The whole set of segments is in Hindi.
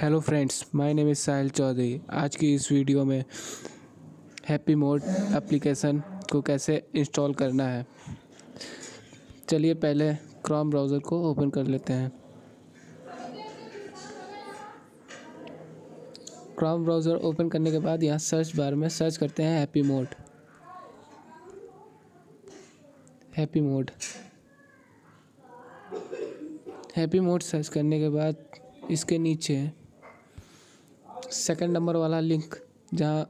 Hello friends my name is Sahil Chaudhary आज की इस वीडियो में हैप्पी मोड एप्लीकेशन को कैसे इंस्टॉल करना है? चलिए पहले क्रोम ब्राउज़र को ओपन कर लेते हैं। क्रोम ब्राउज़र ओपन करने के बाद यहाँ सर्च बार में सर्च करते हैं happy mod happy mod happy mod search करने के बाद इसके नीचे सेकंड नंबर वाला लिंक जहाँ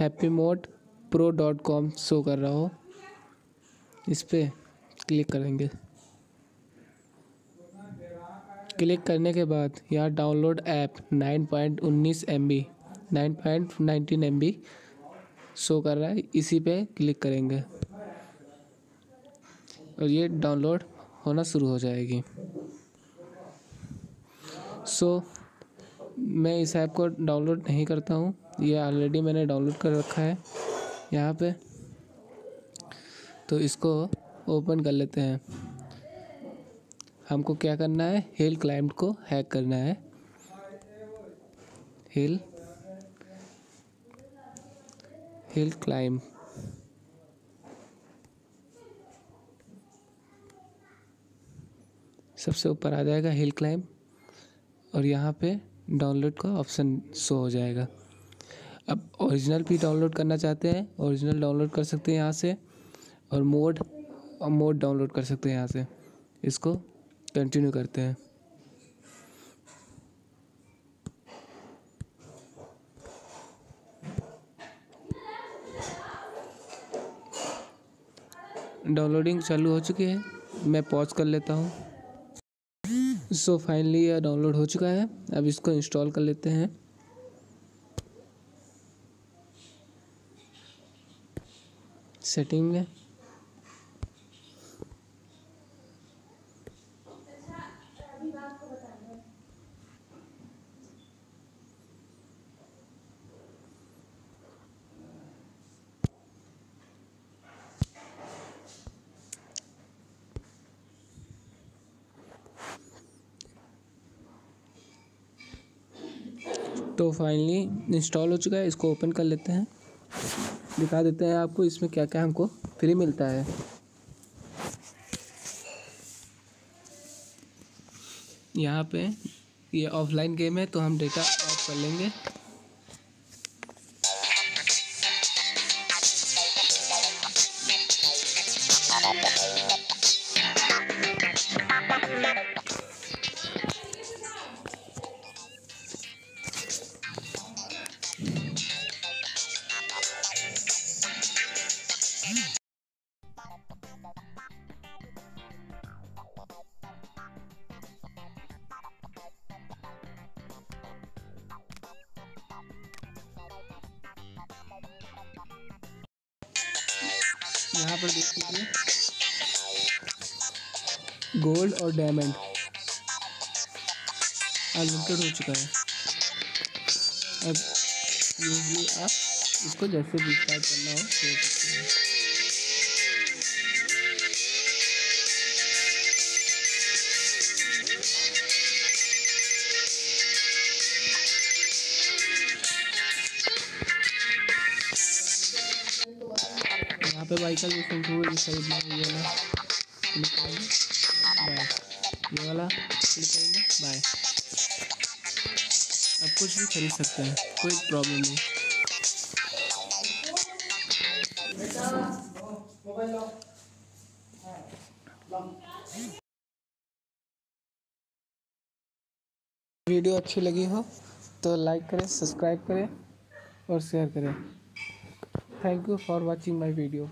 happy mod pro dot com show कर रहा हो इस पर क्लिक करेंगे। क्लिक करने के बाद यहाँ डाउनलोड ऐप नाइन पॉइंट उन्नीस M B nine point nineteen M B show कर रहा है इसी पे क्लिक करेंगे। और ये डाउनलोड होना शुरू हो जाएगी। सो so, मैं इस ऐप को डाउनलोड नहीं करता हूँ। ये ऑलरेडी मैंने डाउनलोड कर रखा है यहाँ पे। तो इसको ओपन कर लेते हैं। हमको क्या करना है? हिल क्लाइंब को हैक करना है। हिल हिल क्लाइंब सबसे ऊपर आ जाएगा हिल क्लाइंब और यहाँ पे डाउनलोड का ऑप्शन शो हो जाएगा। अब ओरिजिनल भी डाउनलोड करना चाहते हैं ओरिजिनल डाउनलोड कर सकते हैं यहाँ से और मोड और मोड डाउनलोड कर सकते हैं यहाँ से। इसको कंटिन्यू करते हैं। डाउनलोडिंग चालू हो चुकी है। मैं पॉज कर लेता हूँ। सो फाइनली यह डाउनलोड हो चुका है। अब इसको इंस्टॉल कर लेते हैं। सेटिंग में। तो फाइनली इंस्टॉल हो चुका है, इसको ओपन कर लेते हैं। दिखा देते हैं आपको इसमें क्या क्या हमको फ्री मिलता है। यहाँ पे ये ऑफलाइन गेम है तो हम डेटा ऑफ़ कर लेंगे। यहाँ पर देख लीजिए। गोल्ड और डायमंड अनलिमिटेड हो चुका है। अब यूजली आप इसको जैसे भी स्टार्ट करना हो सकते हैं। पे बाइक का जो है ये खरीदना है ये वाला। क्लिक करेंगे बाय। ये वाला क्लिक करेंगे बाय। अब कुछ भी खरीद सकते हैं। कोई प्रॉब्लम नहीं। वीडियो अच्छी लगी हो तो लाइक करें सब्सक्राइब करें और शेयर करें। Thank you for watching my video